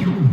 you.